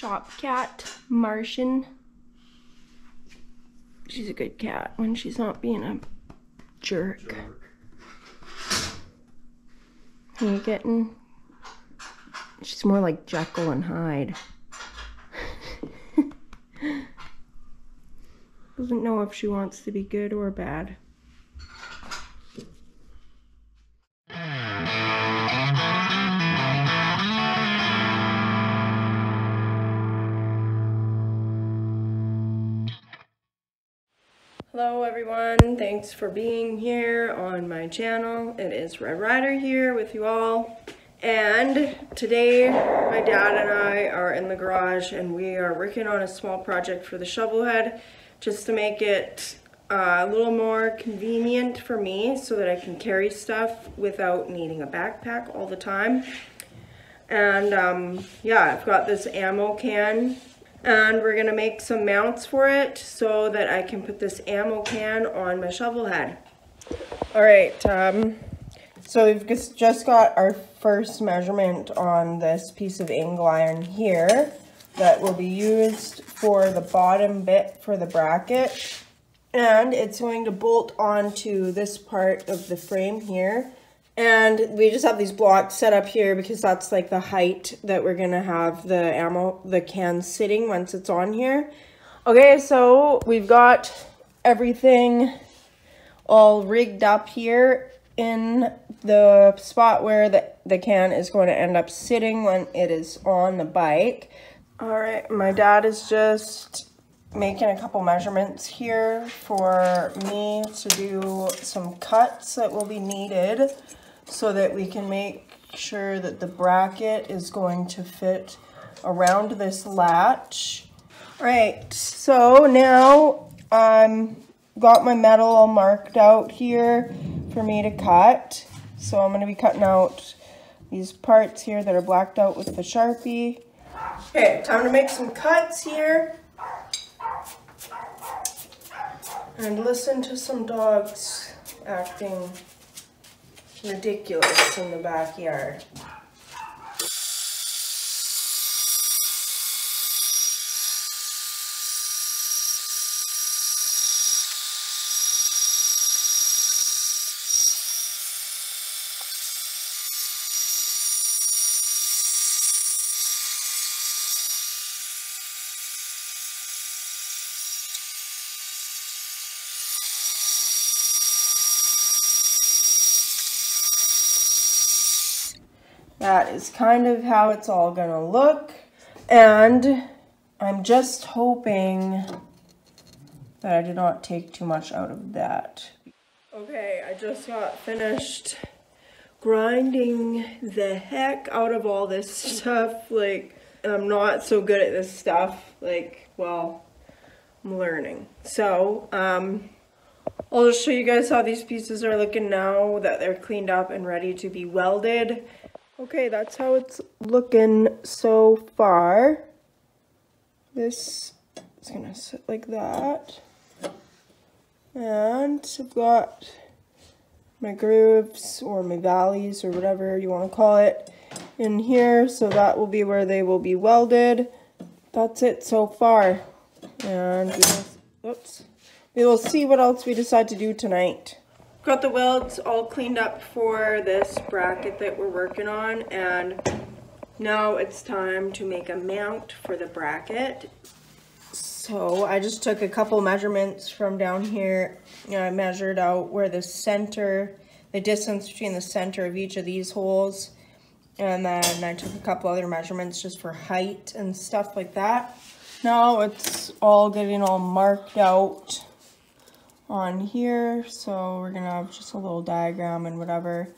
shop cat, Martian. She's a good cat when she's not being a jerk. jerk. Are you getting? She's more like Jekyll and Hyde. Doesn't know if she wants to be good or bad. Hello everyone, thanks for being here on my channel. It is Red Rider here with you all. And today my dad and I are in the garage and we are working on a small project for the shovel head just to make it uh, a little more convenient for me so that I can carry stuff without needing a backpack all the time. And um, yeah, I've got this ammo can and we're gonna make some mounts for it so that I can put this ammo can on my shovel head. All right, um, so we've just got our first measurement on this piece of angle iron here that will be used for the bottom bit for the bracket. And it's going to bolt onto this part of the frame here. And we just have these blocks set up here because that's like the height that we're gonna have the ammo, the can sitting once it's on here. Okay, so we've got everything all rigged up here in the spot where the, the can is going to end up sitting when it is on the bike. All right, my dad is just making a couple measurements here for me to do some cuts that will be needed so that we can make sure that the bracket is going to fit around this latch. All right, so now I'm got my metal all marked out here for me to cut. So I'm going to be cutting out these parts here that are blacked out with the Sharpie. Okay, time to make some cuts here. And listen to some dogs acting ridiculous in the backyard. That is kind of how it's all gonna look. And I'm just hoping that I did not take too much out of that. Okay, I just got finished grinding the heck out of all this stuff. Like, I'm not so good at this stuff. Like, well, I'm learning. So, um, I'll just show you guys how these pieces are looking now that they're cleaned up and ready to be welded. Okay, that's how it's looking so far. This is gonna sit like that. And I've got my grooves or my valleys or whatever you want to call it in here. So that will be where they will be welded. That's it so far. And we will, oops, we will see what else we decide to do tonight. Got the welds all cleaned up for this bracket that we're working on and now it's time to make a mount for the bracket. So I just took a couple measurements from down here. Know, I measured out where the center, the distance between the center of each of these holes. And then I took a couple other measurements just for height and stuff like that. Now it's all getting all marked out on here. So we're gonna have just a little diagram and whatever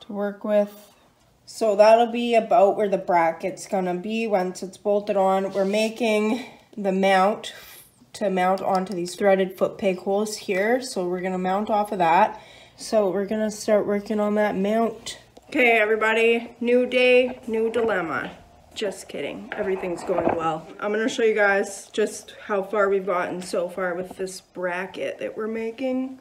to work with. So that'll be about where the bracket's gonna be once it's bolted on. We're making the mount to mount onto these threaded foot peg holes here. So we're gonna mount off of that. So we're gonna start working on that mount. Okay, everybody, new day, new dilemma. Just kidding. Everything's going well. I'm going to show you guys just how far we've gotten so far with this bracket that we're making.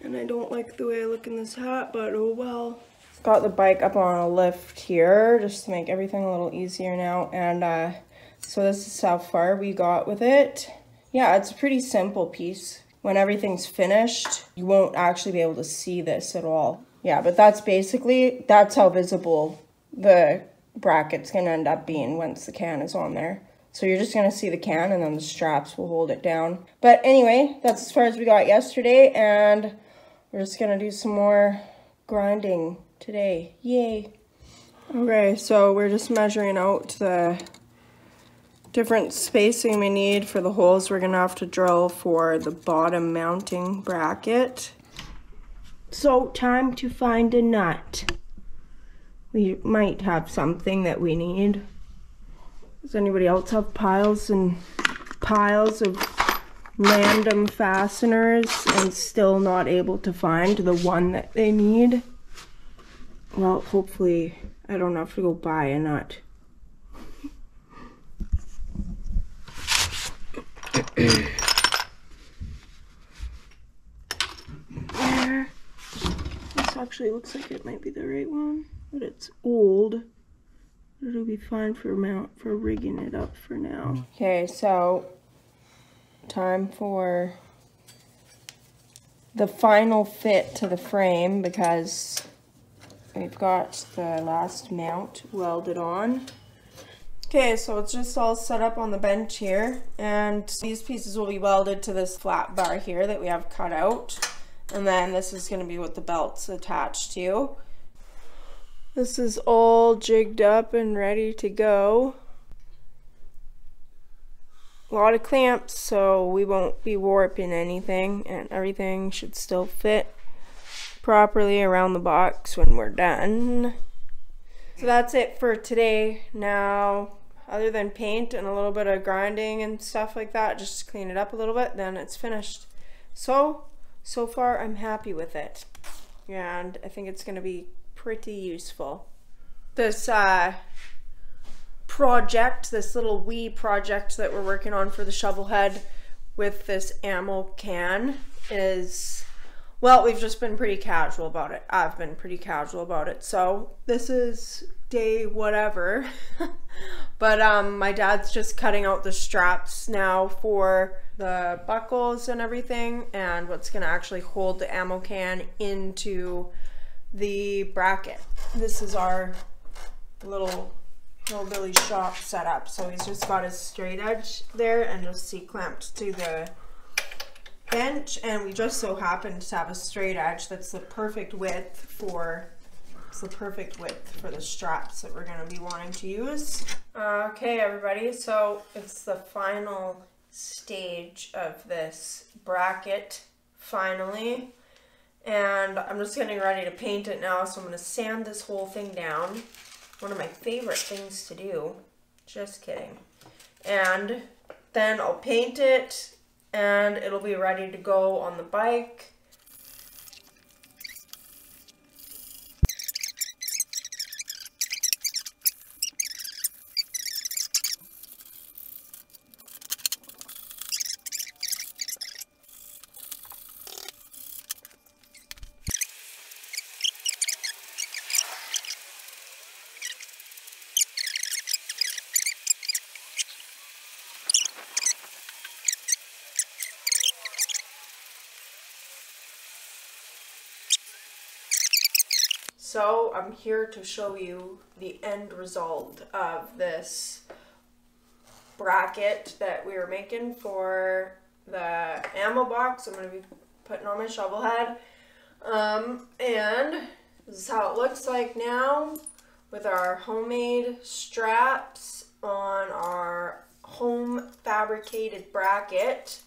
And I don't like the way I look in this hat, but oh well. Got the bike up on a lift here just to make everything a little easier now. And uh, So this is how far we got with it. Yeah, it's a pretty simple piece. When everything's finished, you won't actually be able to see this at all. Yeah, but that's basically, that's how visible the bracket's gonna end up being once the can is on there. So you're just gonna see the can and then the straps will hold it down. But anyway, that's as far as we got yesterday and we're just gonna do some more grinding today. Yay. Okay, so we're just measuring out the different spacing we need for the holes we're gonna have to drill for the bottom mounting bracket. So time to find a nut. We might have something that we need. Does anybody else have piles and piles of random fasteners and still not able to find the one that they need? Well, hopefully I don't have to go buy a nut. there. This actually looks like it might be the right one, but it's old. It'll be fine for mount for rigging it up for now. Okay, so time for the final fit to the frame because we've got the last mount welded on. Okay, so it's just all set up on the bench here, and these pieces will be welded to this flat bar here that we have cut out, and then this is going to be what the belt's attached to. This is all jigged up and ready to go. A lot of clamps, so we won't be warping anything, and everything should still fit properly around the box when we're done. So that's it for today. Now other than paint and a little bit of grinding and stuff like that, just clean it up a little bit, then it's finished. So, so far I'm happy with it. And I think it's going to be pretty useful. This uh, project, this little wee project that we're working on for the shovel head with this ammo can is, well, we've just been pretty casual about it. I've been pretty casual about it. So this is day whatever. but um, my dad's just cutting out the straps now for the buckles and everything and what's going to actually hold the ammo can into the bracket. This is our little hillbilly shop setup. So he's just got his straight edge there and just C-clamped to the bench and we just so happen to have a straight edge that's the perfect width for it's the perfect width for the straps that we're going to be wanting to use. Okay, everybody, so it's the final stage of this bracket, finally. And I'm just getting ready to paint it now, so I'm going to sand this whole thing down. One of my favorite things to do. Just kidding. And then I'll paint it, and it'll be ready to go on the bike So I'm here to show you the end result of this bracket that we were making for the ammo box. I'm going to be putting on my shovel head. Um, and this is how it looks like now with our homemade straps on our home fabricated bracket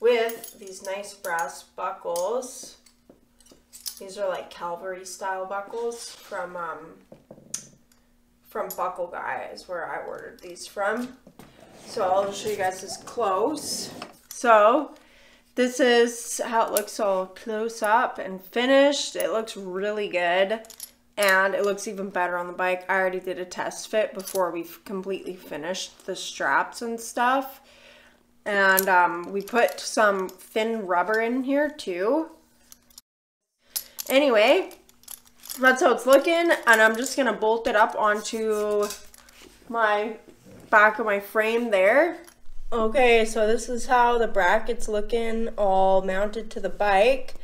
with these nice brass buckles. These are like Calvary style buckles from um, from Buckle Guy is where I ordered these from. So I'll show you guys this close. So this is how it looks all close up and finished. It looks really good and it looks even better on the bike. I already did a test fit before we've completely finished the straps and stuff. And um, we put some thin rubber in here too Anyway, that's how it's looking. And I'm just going to bolt it up onto my back of my frame there. Okay, so this is how the bracket's looking all mounted to the bike.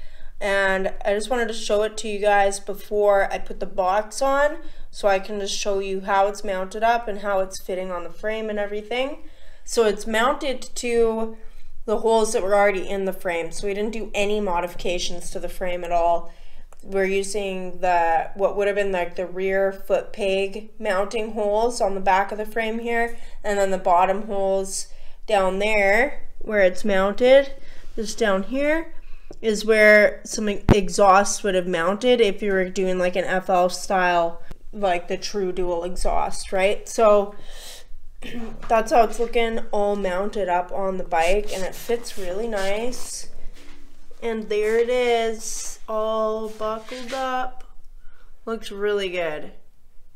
And I just wanted to show it to you guys before I put the box on so I can just show you how it's mounted up and how it's fitting on the frame and everything. So it's mounted to the holes that were already in the frame. So we didn't do any modifications to the frame at all. We're using the what would have been like the rear foot peg mounting holes on the back of the frame here and then the bottom holes down there where it's mounted, just down here, is where some exhaust would have mounted if you were doing like an FL style, like the true dual exhaust, right? So that's how it's looking all mounted up on the bike and it fits really nice. And there it is, all buckled up. Looks really good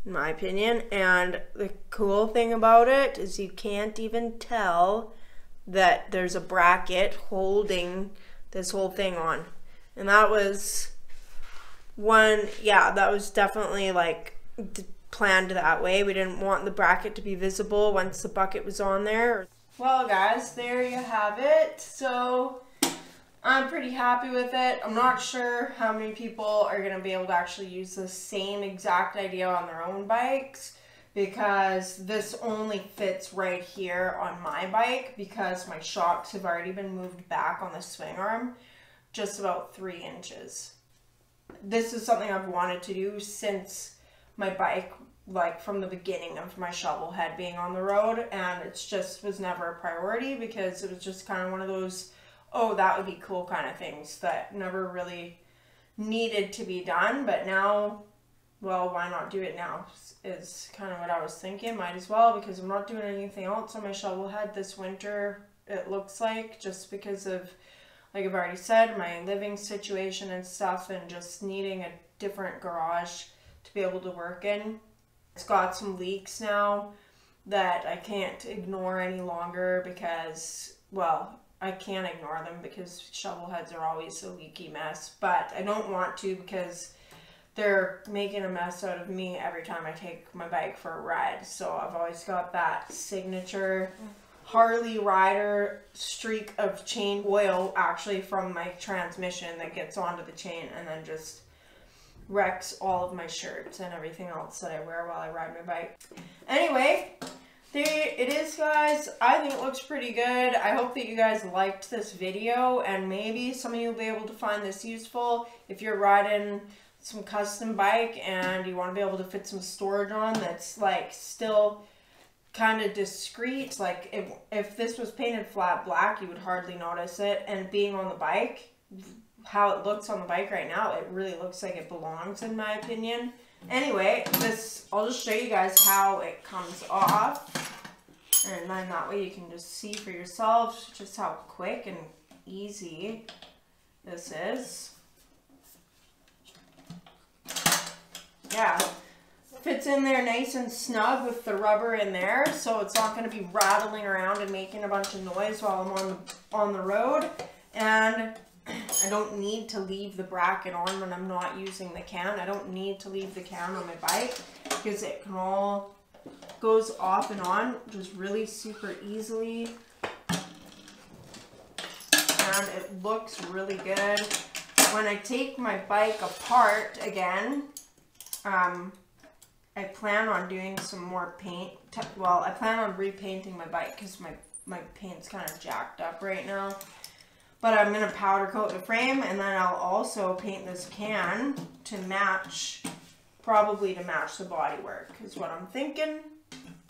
in my opinion. And the cool thing about it is you can't even tell that there's a bracket holding this whole thing on. And that was one, yeah, that was definitely like planned that way. We didn't want the bracket to be visible once the bucket was on there. Well, guys, there you have it. So I'm pretty happy with it. I'm not sure how many people are going to be able to actually use the same exact idea on their own bikes because this only fits right here on my bike because my shocks have already been moved back on the swing arm just about three inches. This is something I've wanted to do since my bike like from the beginning of my shovel head being on the road and it's just was never a priority because it was just kind of one of those oh, that would be cool kind of things that never really needed to be done. But now, well, why not do it now is kind of what I was thinking. Might as well because I'm not doing anything else on my shovel head this winter, it looks like, just because of, like I've already said, my living situation and stuff and just needing a different garage to be able to work in. It's got some leaks now that I can't ignore any longer because, well, I can't ignore them because shovel heads are always a leaky mess. But I don't want to because they're making a mess out of me every time I take my bike for a ride. So I've always got that signature Harley rider streak of chain oil actually from my transmission that gets onto the chain and then just wrecks all of my shirts and everything else that I wear while I ride my bike. Anyway, there it is guys. I think it looks pretty good. I hope that you guys liked this video and maybe some of you will be able to find this useful if you're riding some custom bike and you want to be able to fit some storage on that's like still kind of discreet. Like if if this was painted flat black you would hardly notice it. And being on the bike how it looks on the bike right now it really looks like it belongs in my opinion. Anyway, this I'll just show you guys how it comes off. And then that way you can just see for yourself just how quick and easy this is. Yeah, fits in there nice and snug with the rubber in there, so it's not going to be rattling around and making a bunch of noise while I'm on the, on the road. And I don't need to leave the bracket on when I'm not using the can. I don't need to leave the can on my bike because it can all goes off and on just really super easily. And it looks really good. When I take my bike apart again, um, I plan on doing some more paint. Well, I plan on repainting my bike because my, my paint's kind of jacked up right now. But I'm going to powder coat the frame and then I'll also paint this can to match, probably to match the bodywork is what I'm thinking.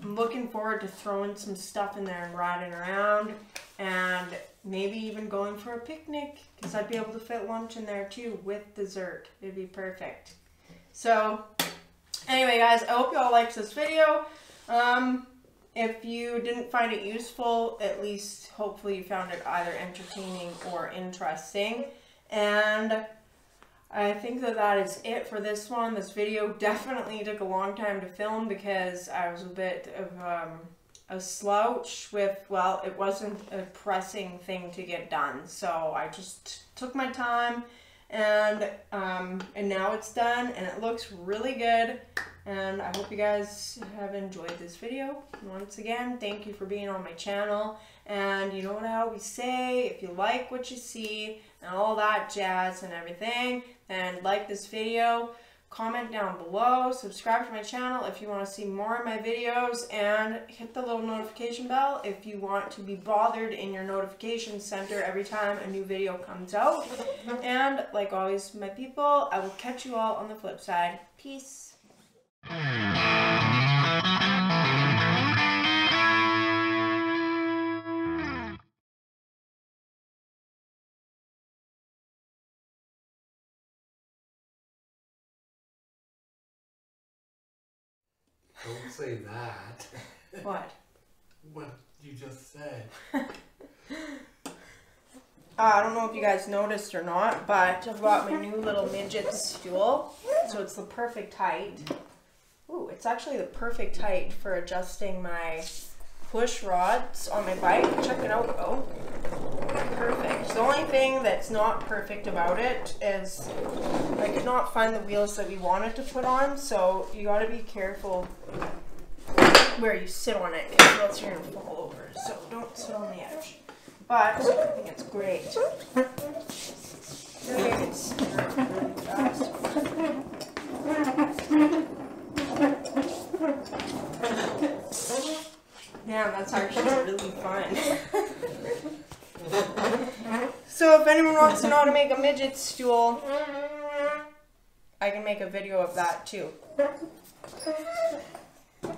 I'm looking forward to throwing some stuff in there and riding around and maybe even going for a picnic because I'd be able to fit lunch in there too with dessert. It'd be perfect. So anyway guys, I hope you all liked this video. Um, if you didn't find it useful, at least hopefully you found it either entertaining or interesting. And I think that that is it for this one. This video definitely took a long time to film because I was a bit of um, a slouch with, well, it wasn't a pressing thing to get done. So I just took my time and um, and now it's done and it looks really good And I hope you guys have enjoyed this video. Once again, thank you for being on my channel. And you know what I always say, if you like what you see and all that jazz and everything, then like this video comment down below, subscribe to my channel if you want to see more of my videos, and hit the little notification bell if you want to be bothered in your notification center every time a new video comes out. and like always, my people, I will catch you all on the flip side. Peace. Say that. What? what you just said. Uh, I don't know if you guys noticed or not, but I've got my new little midget stool. So it's the perfect height. Ooh, it's actually the perfect height for adjusting my push rods on my bike. Check it out though. Perfect. The only thing that's not perfect about it is I could not find the wheels that we wanted to put on, so you gotta be careful where you sit on it because else you're gonna fall over. So don't sit on the edge. But I think it's great. Yeah, that's actually really fun. so if anyone wants to know how to make a midget stool, I can make a video of that too.